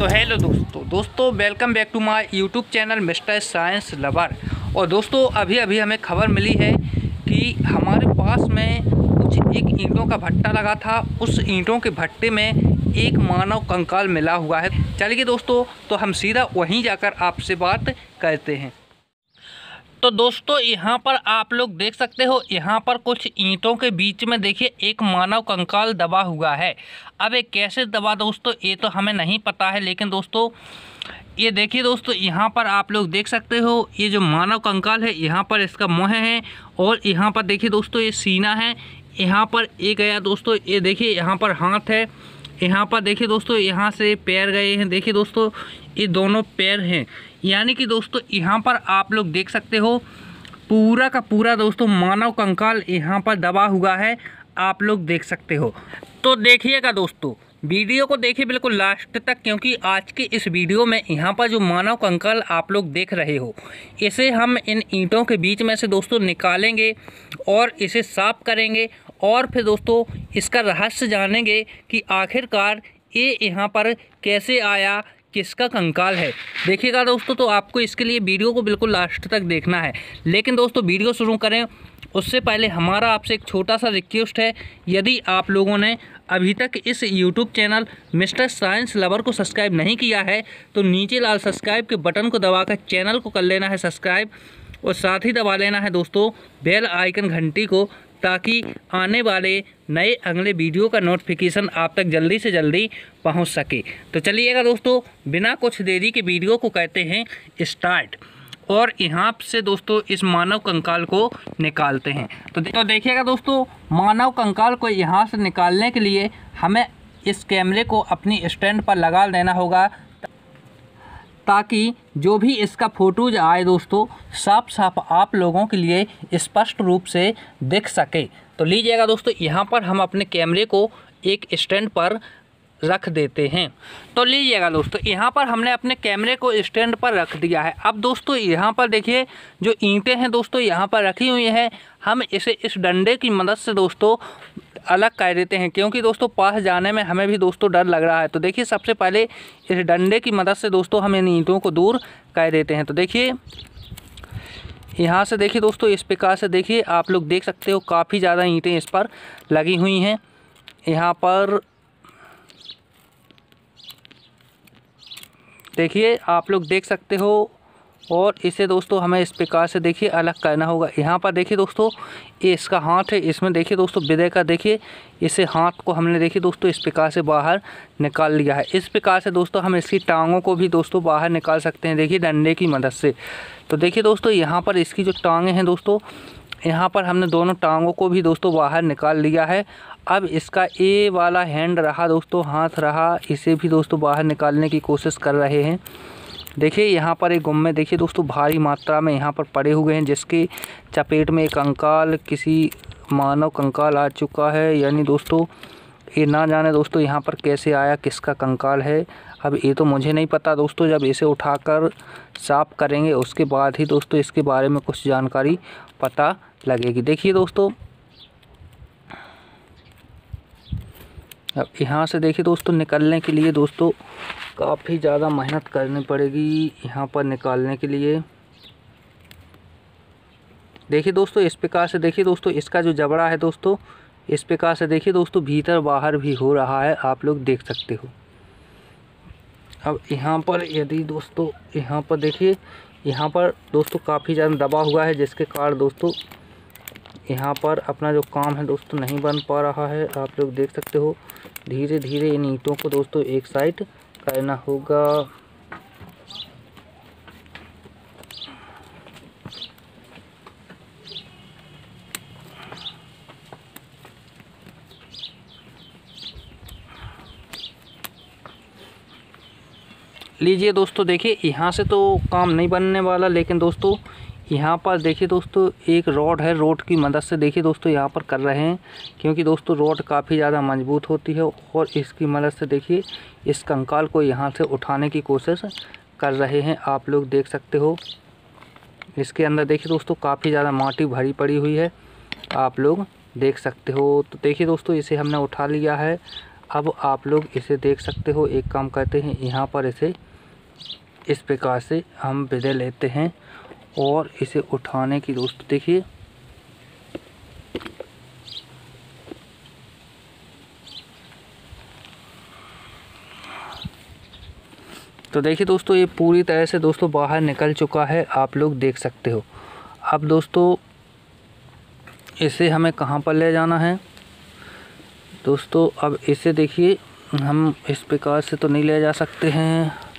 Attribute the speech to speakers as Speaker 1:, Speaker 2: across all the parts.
Speaker 1: तो हेलो दोस्तों दोस्तों welcome back to my YouTube channel mister science lover और दोस्तों अभी अभी हमें खबर मिली है कि हमारे पास में कुछ एक ईंटों का भट्टा लगा था। उस ईंटों के भट्टे में एक मानव कंकाल मिला हुआ है। चलिए दोस्तों तो हम सीधा वहीं जाकर आपसे बात करते हैं। तो दोस्तों, यहाँ पर आप लोग देख सकते हो, यहाँ पर कुछ ईंटों के बीच में देखिए, एक मानव कंकाल दबा हुआ है। अब ये कैसे दबा दोस्तों, ये तो हमें नहीं पता है, लेकिन दोस्तों, ये देखिए दोस्तों, यहाँ पर आप लोग देख सकते हो, ये जो मानव कंकाल है, यहाँ पर इसका मुँह है और यहाँ पर देखिए दोस्तों, ये सीना है। यहाँ पर ये गया दोस्तों, ये देखिए, यहाँ पर हाथ है। यहाँ पर देखिए दोस्तों, यहाँ से पैर गए हैं। देखिए दोस्तों, ये दोनों पैर हैं। यानी कि दोस्तों, यहाँ पर आप लोग देख सकते हो, पूरा का पूरा दोस्तों, मानव कंकाल यहाँ पर दबा हुआ है, आप लोग देख सकते हो। तो देखिएगा दोस्तों, वीडियो को देखिए बिल्कुल लास्ट तक, क्योंकि आज के इस वीडियो में यहाँ पर जो मानव कंकाल आप लोग देख रहे हो, इसे हम इन ईंटों के बीच में से दोस्तों निकालेंगे और इसे साफ़ करेंगे और फिर दोस्तों, इसका रहस्य जानेंगे कि आखिरकार ये यहाँ पर कैसे आया किसका कंकाल है? देखिएगा दोस्तों तो आपको इसके लिए वीडियो को बिल्कुल लास्ट तक देखना है। लेकिन दोस्तों, वीडियो शुरू करें। उससे पहले हमारा आपसे एक छोटा सा रिक्वेस्ट है। यदि आप लोगों ने अभी तक इस YouTube channel mister science lover को सब्सक्राइब नहीं किया है तो नीचे लाल सब्सक्राइब के बटन को दबाकर चैनल को कर लेना है सब्सक्राइब। और साथ ही दबा लेना है दोस्तों, बेल आइकन घंटी को ताकि आने वाले नए अगले वीडियो का नोटिफिकेशन आप तक जल्दी से जल्दी पहुँच सके। तो चलिएगा दोस्तों बिना कुछ देरी के वीडियो को कहते हैं स्टार्ट और यहाँ से दोस्तों इस मानव कंकाल को निकालते हैं। तो, तो देखिएगा दोस्तों मानव कंकाल को यहाँ से निकालने के लिए हमें इस कैमरे को अपनी स्टैंड पर लगा देना होगा। ताकि जो भी इसका फ़ोटोज आए दोस्तों साफ़ साफ़ आप लोगों के लिए स्पष्ट रूप से दिख सके। तो लीजिएगा दोस्तों, यहाँ पर हम अपने कैमरे को एक स्टैंड पर रख देते हैं। तो लीजिएगा दोस्तों, यहाँ पर हमने अपने कैमरे को स्टैंड पर रख दिया है। अब दोस्तों, यहाँ पर देखिए, जो ईंटें हैं दोस्तों, यहाँ पर रखी हुई हैं। हम इसे इस डंडे की मदद से दोस्तों अलग कर देते हैं, क्योंकि दोस्तों पास जाने में हमें भी दोस्तों डर लग रहा है। तो देखिए, सबसे पहले इस डंडे की मदद से दोस्तों हम इन ईंटों को दूर कर देते हैं। तो देखिए, यहाँ से देखिए दोस्तों, इस प्रकार से देखिए, आप लोग देख सकते हो, काफ़ी ज़्यादा ईंटें इस पर लगी हुई हैं। यहाँ पर देखिए, आप लोग देख सकते हो और इसे दोस्तों हमें इस प्रकार से देखिए, अलग करना होगा। यहाँ पर देखिए दोस्तों ये इसका हाथ है, इसमें देखिए दोस्तों, विदय का देखिए, इसे हाथ को हमने देखिए दोस्तों, इस प्रकार से बाहर निकाल लिया है। इस प्रकार से दोस्तों, हम इसकी टांगों को भी दोस्तों, बाहर निकाल सकते हैं, देखिए, डंडे की मदद से। तो देखिए दोस्तों, यहाँ पर इसकी जो टांगें हैं दोस्तों, यहाँ पर हमने दोनों टांगों को भी दोस्तों, बाहर निकाल लिया है। अब इसका ए वाला हैंड रहा दोस्तों, हाथ रहा, इसे भी दोस्तों, बाहर निकालने की कोशिश कर रहे हैं। देखिए, यहाँ पर एक गुम्मे, देखिए दोस्तों, भारी मात्रा में यहाँ पर पड़े हुए हैं, जिसके चपेट में एक कंकाल, किसी मानव कंकाल आ चुका है। यानी दोस्तों, ये ना जाने दोस्तों, यहाँ पर कैसे आया, किसका कंकाल है। अब ये तो मुझे नहीं पता दोस्तों, जब इसे उठाकर साफ़ करेंगे, उसके बाद ही दोस्तों इसके बारे में कुछ जानकारी पता लगेगी। देखिए दोस्तों अब यहाँ से देखिए दोस्तों, निकलने के लिए दोस्तों काफ़ी ज़्यादा मेहनत करनी पड़ेगी यहाँ पर निकालने के लिए। देखिए दोस्तों, इस प्रकार से देखिए दोस्तों, इसका जो जबड़ा है दोस्तों, इस प्रकार से देखिए दोस्तों, भीतर बाहर भी हो रहा है, आप लोग देख सकते हो। अब यहाँ पर यदि दोस्तों, यहाँ पर देखिए, यहाँ पर दोस्तों काफ़ी ज़्यादा दबा हुआ है, जिसके कारण दोस्तों यहाँ पर अपना जो काम है दोस्तों नहीं बन पा रहा है। आप लोग देख सकते हो धीरे धीरे इन ईंटों को दोस्तों एक साइड करना होगा। लीजिए दोस्तों, देखिए यहाँ से तो काम नहीं बनने वाला, लेकिन दोस्तों यहाँ पर देखिए दोस्तों, एक रोड है रोड की मदद से देखिए दोस्तों यहाँ पर कर रहे हैं, क्योंकि दोस्तों रोड काफ़ी ज़्यादा मज़बूत होती है और इसकी मदद से देखिए इस कंकाल को यहाँ से उठाने की कोशिश कर रहे हैं, आप लोग देख सकते हो। इसके अंदर देखिए दोस्तों, काफ़ी ज़्यादा माटी भरी पड़ी हुई है, आप लोग देख सकते हो। तो देखिए दोस्तों, इसे हमने उठा लिया है, अब आप लोग इसे देख सकते हो। एक काम करते हैं, यहाँ पर इसे इस प्रकार से हम विदे लेते हैं और इसे उठाने की दोस्तों देखिए। तो देखिए दोस्तों, ये पूरी तरह से दोस्तों बाहर निकल चुका है, आप लोग देख सकते हो। अब दोस्तों, इसे हमें कहाँ पर ले जाना है? दोस्तों, अब इसे देखिए, हम इस प्रकार से तो नहीं ले जा सकते हैं।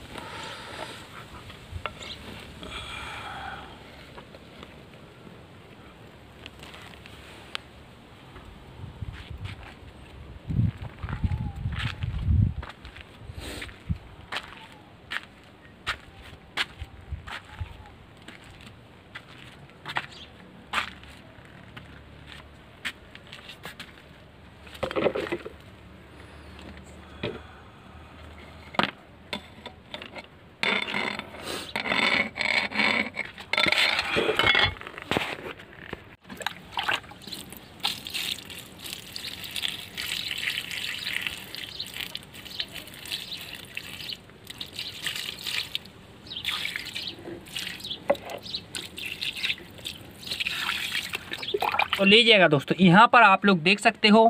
Speaker 1: तो लीजिएगा दोस्तों यहाँ पर आप लोग देख सकते हो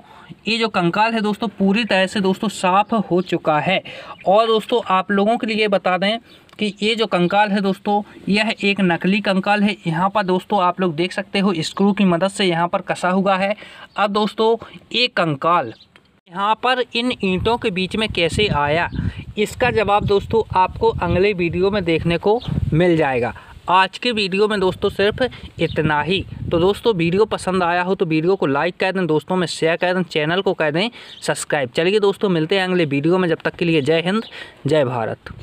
Speaker 1: ये जो कंकाल है दोस्तों, पूरी तरह से दोस्तों साफ़ हो चुका है। और दोस्तों, आप लोगों के लिए बता दें कि ये जो कंकाल है दोस्तों, यह एक नकली कंकाल है। यहाँ पर दोस्तों, आप लोग देख सकते हो, स्क्रू की मदद से यहाँ पर कसा हुआ है। अब दोस्तों, ये कंकाल यहाँ पर इन ईंटों के बीच में कैसे आया, इसका जवाब दोस्तों, आपको अगले वीडियो में देखने को मिल जाएगा। आज के वीडियो में दोस्तों सिर्फ़ इतना ही। तो दोस्तों, वीडियो पसंद आया हो तो वीडियो को लाइक कर दें, दोस्तों में शेयर कर दें चैनल को कह दें सब्सक्राइब चलिए दोस्तों, मिलते हैं अगले वीडियो में। जब तक के लिए जय हिंद, जय भारत।